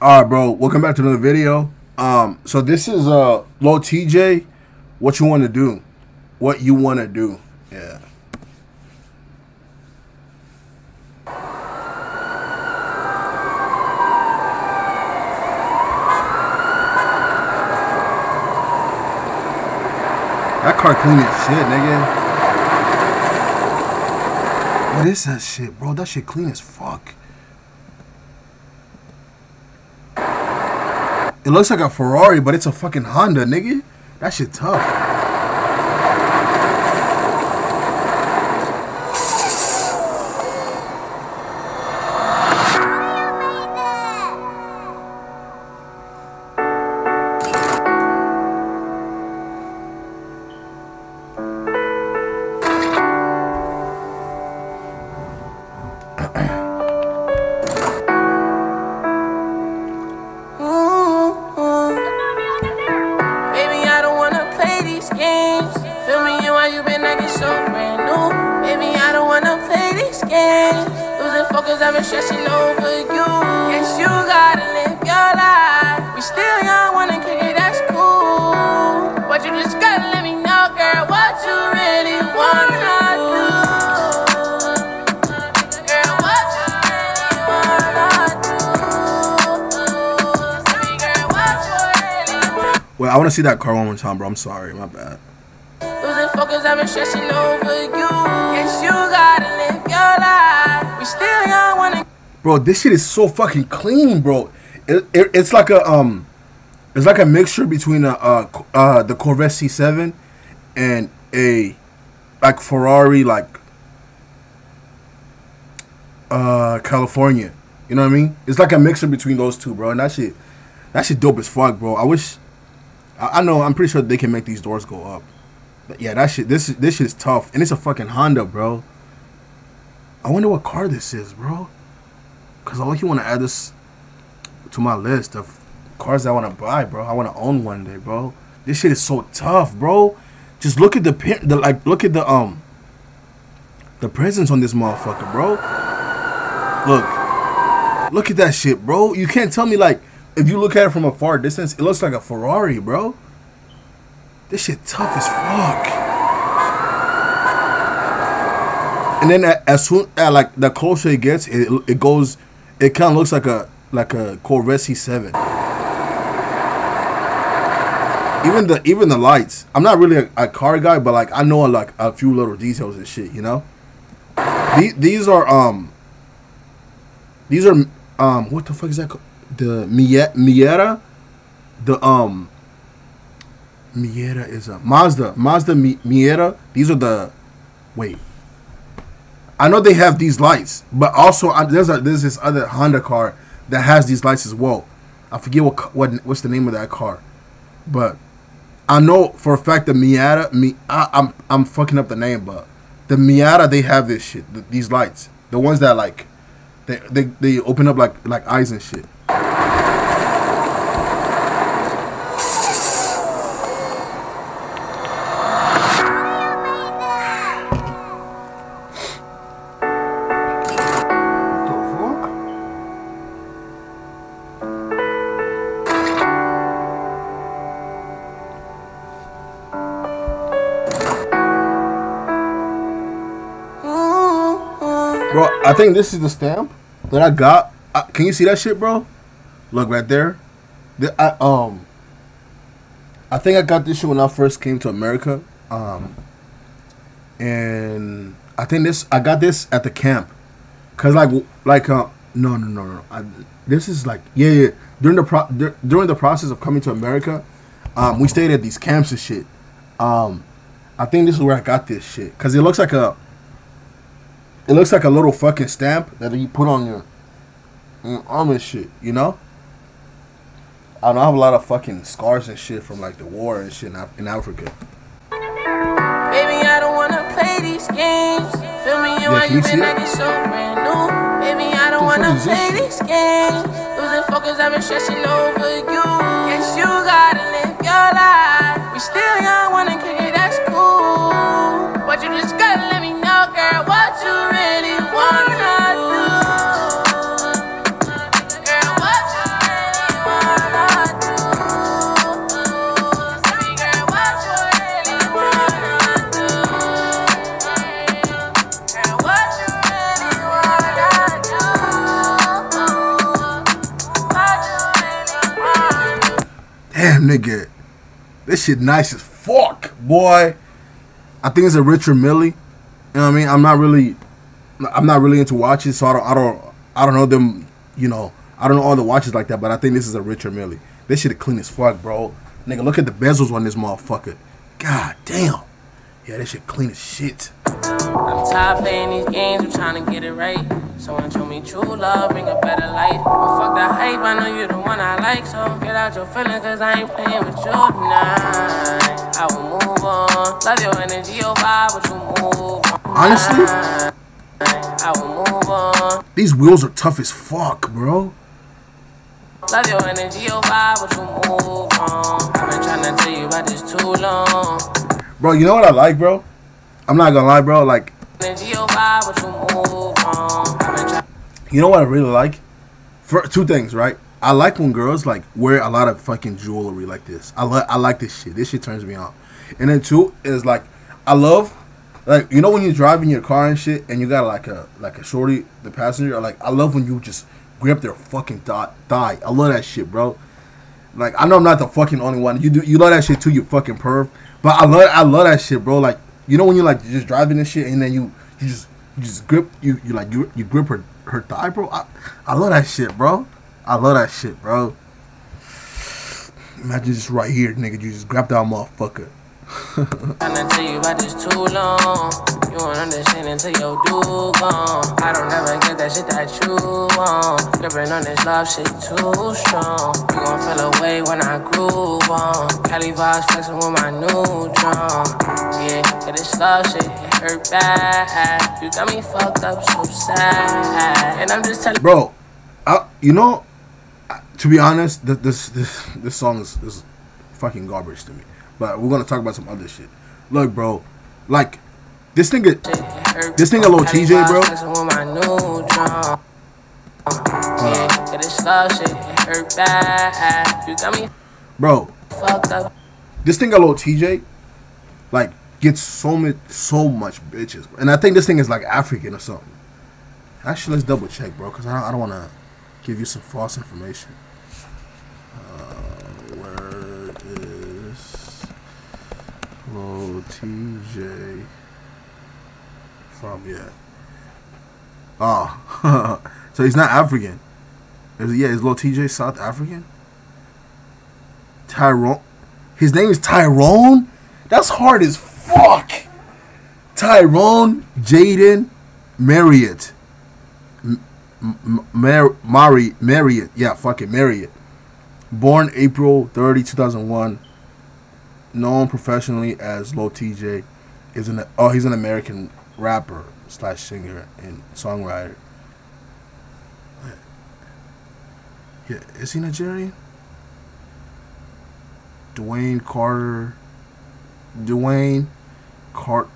All right, bro. Welcome back to another video. Um, so this is uh, Lil Tjay. What you want to do? What you want to do? Yeah. That car clean as shit, nigga. What is that shit, bro? That shit clean as fuck. It looks like a Ferrari, but it's a fucking Honda, nigga. That shit tough. You been acting so brand new? Baby, I don't wanna play. Losing focus, I've been stressing over you. Yes, you gotta live your life. We still young, wanna that's cool. But you just gotta let me know, girl, what you really wanna I want to see that car one more time, bro. I'm sorry. My bad. Losing focus, been stressing over you. Yes, you gotta live your life. We still young, wanna Bro, this shit is so fucking clean, bro. It, it, it's like a um, it's like a mixture between a uh, uh the Corvette C7 and a like Ferrari like uh California. You know what I mean? It's like a mixture between those two, bro. And that shit, that shit dope as fuck, bro. I wish, I, I know, I'm pretty sure they can make these doors go up. Yeah, that shit, this this shit is tough, and it's a fucking Honda, bro. I wonder what car this is, bro. Cause I like you want to add this to my list of cars I want to buy, bro. I want to own one day, bro. This shit is so tough, bro. Just look at the the like, look at the um, the presence on this motherfucker, bro. Look, look at that shit, bro. You can't tell me like if you look at it from a far distance, it looks like a Ferrari, bro. This shit tough as fuck. And then as soon as like the closer it gets, it it goes, it kind of looks like a like a Corvette C7. Even the even the lights. I'm not really a, a car guy, but like I know like a few little details and shit. You know. These these are um. These are um what the fuck is that called? The Mie- Miera, the um. Miera is a Mazda Mazda Mi- Miera. These are the, wait. I know they have these lights, but also there's a there's this other Honda car that has these lights as well. I forget what what what's the name of that car, but I know for a fact the Miata. Me, I, I'm I'm fucking up the name, but the Miata they have this shit. th- these lights, the ones that like, they they they open up like like eyes and shit. I think this is the stamp that I got. Uh, can you see that shit, bro? Look right there. The, I, um, I think I got this shit when I first came to America. Um, and I think this I got this at the camp, cause like like uh no no no no I, this is like yeah yeah during the pro dur- during the process of coming to America, um we stayed at these camps and shit. Um, I think this is where I got this shit, cause it looks like a it looks like a little fucking stamp that you put on your, your arm and shit, you know? I don't know, I have a lot of fucking scars and shit from like the war and shit in, Af- in Africa. Baby, I don't wanna play these games. Feel me, Yeah, you been acting so brand new? Baby, I don't wanna is this play these games. Losing focus, I've been stressing over you. Yes, you gotta live your life. We still young, wanna kick Damn, nigga. This shit nice as fuck, boy. I think it's a Richard Mille. You know what I mean? I'm not really, I'm not really into watches, so I don't, I don't, I don't know them. You know, I don't know all the watches like that, but I think this is a Richard Mille. This shit is clean as fuck, bro. Nigga, look at the bezels on this motherfucker. God damn. Yeah, this shit clean as shit. I'm tired playing these games, I'm trying to get it right. Someone show me true love, bring a better life. Well, fuck the hype, I know you're the one I like. So get out your feelings, cause I ain't playing with you tonight. I will move on. Love your energy, your vibe, but you move on. Honestly? I will move on. These wheels are tough as fuck, bro. Love your energy, your vibe, but you move on. I've been trying to tell you about this too long. Bro, you know what I like, bro? I'm not gonna lie, bro. Like, you know what I really like? For two things, right? I like when girls like wear a lot of fucking jewelry like this. I like I like this shit. This shit turns me on. And then two is like I love like you know when you're driving your car and shit and you got like a like a shorty the passenger like I love when you just grip their fucking thigh. I love that shit, bro. Like I know I'm not the fucking only one. You do you love that shit too, you fucking perv. But I love I love that shit, bro. Like you know when you're like just driving this shit and then you you just you just grip you you like you you grip her her thigh, bro. I I love that shit, bro. I love that shit, bro. Imagine just right here, nigga. You just grab that motherfucker. Tell you about this too long. You until gone. I don't get that shit that you love shit too strong. You feel away when I flexing with my new. Yeah, this love shit it hurt bad. You got me fucked up so sad. And I'm just telling bro. I, you know, to be honest, this this this song is, is fucking garbage to me. But we're gonna talk about some other shit. Look, bro, like this nigga, this nigga, little TJ, bro. Yeah, yeah, this love shit it hurt bad. You got me Bro, this thing, a little TJ, like gets so much so much bitches, and I think this thing is like African or something. Actually, let's double check, bro, because I I don't want to give you some false information. Uh, where is Lil Tjay from? Yeah. Oh, so he's not African. Is, yeah, is Lil Tjay South African? Tyrone. His name is Tyrone? That's hard as fuck. Tyrone Jayden Marriott. Mar- Mari Marriott. Yeah, fucking Marriott. Born April 30, 2001. Known professionally as Lil Tjay. Is an oh he's an American rapper slash singer and songwriter. Yeah, is he Nigerian? Dwayne Carter. Dwayne Cart.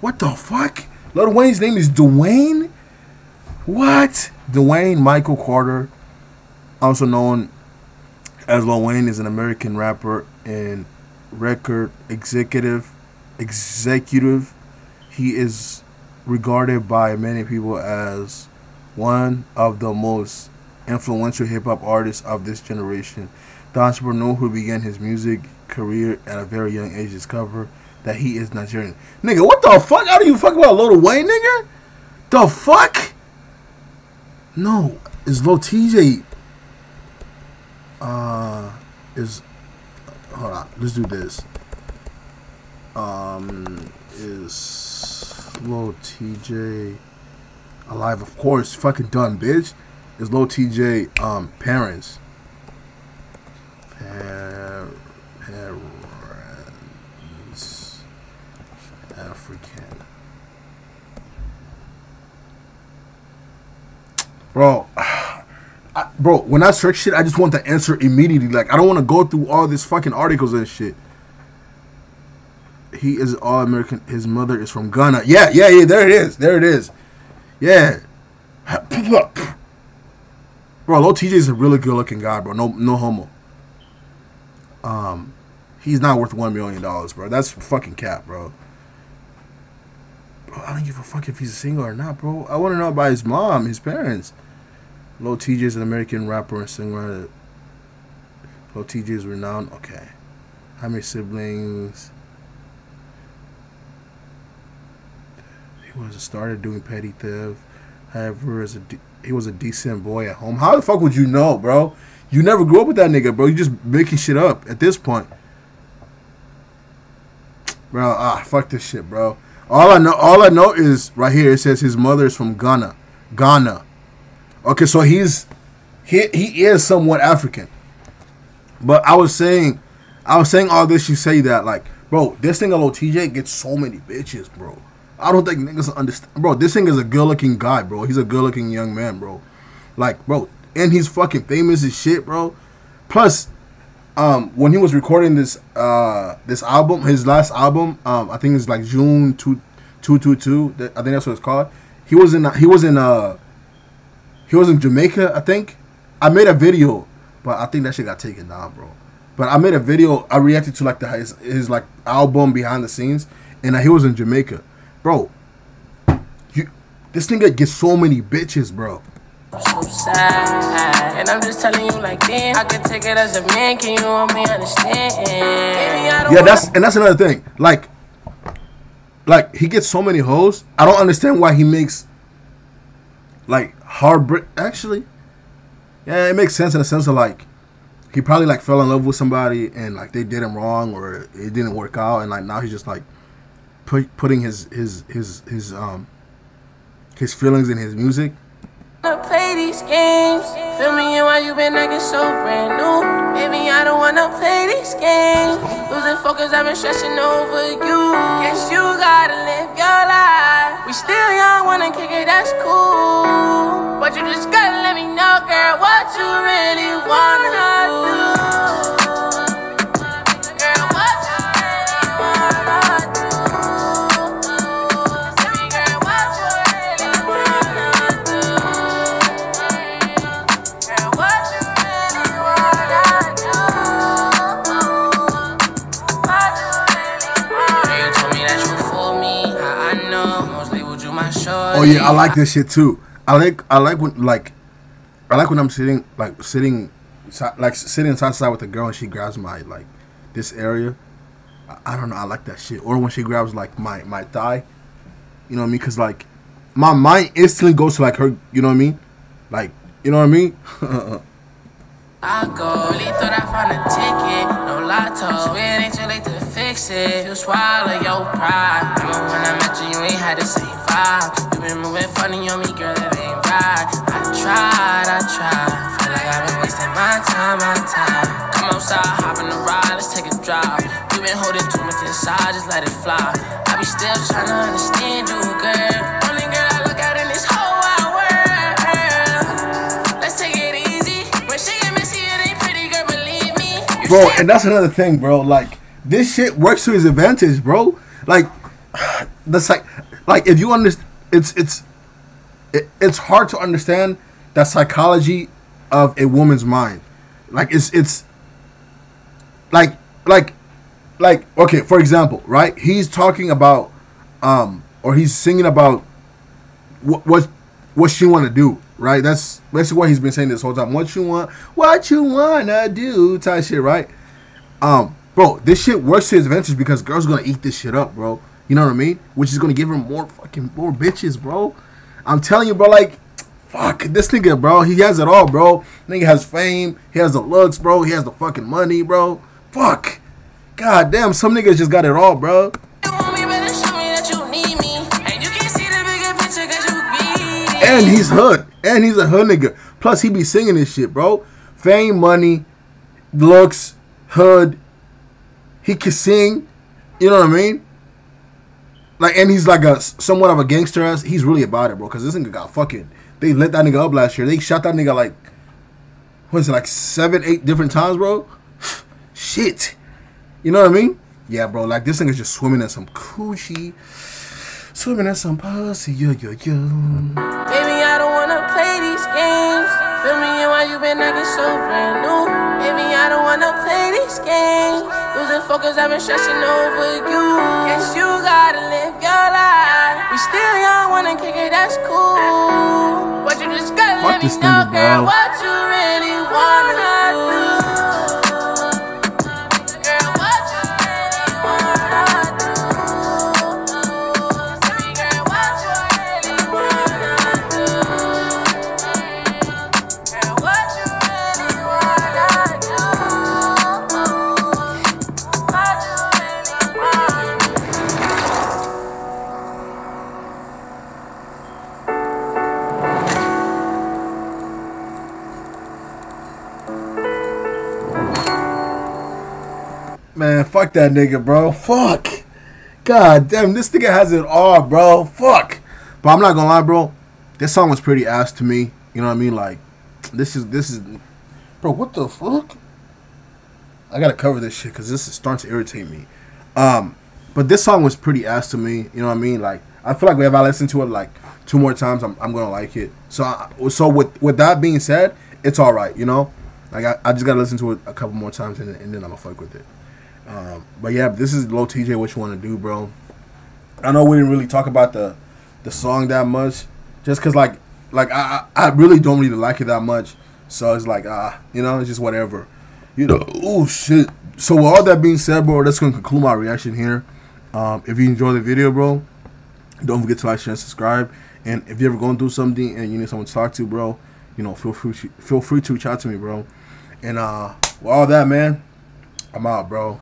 What the fuck? Lil Wayne's name is Dwayne? What? Dwayne Michael Carter, also known as Lil Wayne, is an American rapper and record executive. Executive. He is regarded by many people as one of the most influential hip hop artists of this generation. The entrepreneur who began his music career at a very young age discovered that he is Nigerian. Nigga, what the fuck? How do you fuck about Lil Wayne, nigga? The fuck? No, is Lil Tjay. Uh, is hold on. Let's do this. Um, is Lil Tjay alive? Of course, fucking done, bitch. Is Lil Tjay um parents? Par- parents African. Bro, bro, when I search shit, I just want the answer immediately. Like, I don't want to go through all these fucking articles and shit. He is all American. His mother is from Ghana. Yeah, yeah, yeah. There it is. There it is. Yeah. Bro, Lil Tjay is a really good looking guy, bro. No, no homo. Um, he's not worth one million dollars, bro. That's fucking cap, bro. Bro, I don't give a fuck if he's single or not, bro. I want to know about his mom, his parents. Lil Tjay is an American rapper and singer. Lil Tjay is renowned. Okay. How many siblings? He was started doing petty theft. However, as a he was a decent boy at home. How the fuck would you know, bro? You never grew up with that nigga, bro. You just making shit up at this point. Bro, ah, fuck this shit, bro. All I know, all I know is right here. It says his mother is from Ghana, Ghana. Okay, so he's he he is somewhat African. But I was saying, I was saying all this. You say that like, bro, this thing Lil Tjay gets so many bitches, bro. I don't think niggas understand, bro. This thing is a good looking guy, bro. He's a good looking young man, bro. Like, bro, and he's fucking famous as shit, bro. Plus, um, when he was recording this uh this album, his last album, um, I think it's like June two two two two. I think that's what it's called. He was in he was in uh he was in Jamaica, I think. I made a video, but I think that shit got taken down, bro. But I made a video. I reacted to like the his, his like album behind the scenes, and uh, he was in Jamaica, bro. You, this nigga gets so many bitches, bro. so sad. And I'm just telling you like damn, I can take it as a man. Can you help me understand? Baby, Yeah, that's and that's another thing. Like, like he gets so many hoes. I don't understand why he makes like heartbreak. Actually, yeah, it makes sense in the sense of like he probably like fell in love with somebody and like they did him wrong or it didn't work out and like now he's just like put, putting his his his his um his feelings in his music. Wanna play these games. Feel me and why you been acting so brand new. Baby, I don't wanna play these games. Losing focus, I've been stressing over you. Guess you gotta live your life. We still young, wanna kick it, that's cool. But you just gotta let me know, girl, what you really wanna do. Oh yeah, I like this shit too. I like I like when like I like when I'm sitting like sitting like sitting side to side with a girl and she grabs my like this area. I, I don't know. I like that shit. Or when she grabs like my my thigh. You know what I mean? Cause like my mind instantly goes to like her. You know what I mean? Like you know what I mean? I go, really thought I found a ticket, no lotto. It ain't too late to fix it. You swallow your pride. Remember when I met you, you ain't had the same vibe. You been moving funny on me, girl, it ain't right. I tried, I tried. Feel like I've been wasting my time, my time. Come outside, hop in the ride, let's take a drive. You been holding too much inside, just let it fly. I be still trying to understand you, girl. Only girl I look at in this whole wide world. Let's take it easy. When she get messy, it ain't pretty, girl, believe me. You bro, and that's another thing, bro. Like this shit works to his advantage, bro. Like that's like like if you understand, it's it's it, it's hard to understand the psychology of a woman's mind. Like it's it's like like like okay, for example, right? He's talking about um or he's singing about what what what she want to do, right? That's basically what he's been saying this whole time. What you want, what you wanna do, type shit, right? Um, bro, this shit works to his advantage because girls gonna eat this shit up, bro. You know what I mean? Which is gonna give him more fucking more bitches, bro. I'm telling you, bro. Like, fuck this nigga, bro. He has it all, bro. Nigga has fame. He has the looks, bro. He has the fucking money, bro. Fuck. God damn, some niggas just got it all, bro. You want me, better show me that you need me. And you can see the bigger picture cause you greedy. And he's hood. And he's a hood nigga. Plus, he be singing this shit, bro. Fame, money, looks, hood. He can sing. You know what I mean? Like, and he's like a somewhat of a gangster ass. He's really about it, bro. Because this nigga got fucking. They lit that nigga up last year. They shot that nigga like, what is it, like seven, eight different times, bro? Shit. You know what I mean? Yeah, bro. Like, this nigga's just swimming in some coochie. Swimming in some pussy. Yeah, yeah, yeah. Baby, I don't wanna play these games. Feel me and why you been acting so brand new. Baby, I don't wanna play these games. Losing focus, I've been stressing over you. Guess you gotta life. We still young, wanna kick it, that's cool. But you just gotta Fuck let me know, girl, what you really Man, fuck that nigga, bro. Fuck. God damn, this nigga has it all, bro. Fuck. But I'm not gonna lie, bro. This song was pretty ass to me. You know what I mean? Like, this is this is, bro. What the fuck? I gotta cover this shit because this is starting to irritate me. Um, but this song was pretty ass to me. You know what I mean? Like, I feel like if I listen to it like two more times, I'm, I'm gonna like it. So, I, so with with that being said, it's all right. You know, like I, I just gotta listen to it a couple more times and, and then I'm gonna fuck with it. Um, but yeah, this is Lil Tjay. What you want to do, bro? I know we didn't really talk about the the song that much, just cause like like I I really don't really like it that much. So it's like ah, you know, it's just whatever. You know, oh shit. So with all that being said, bro, that's gonna conclude my reaction here. Um, if you enjoy the video, bro, don't forget to like, share, and subscribe. And if you're ever going through something and you need someone to talk to, bro, you know, feel free feel free to reach out to me, bro. And uh, with all that, man, I'm out, bro.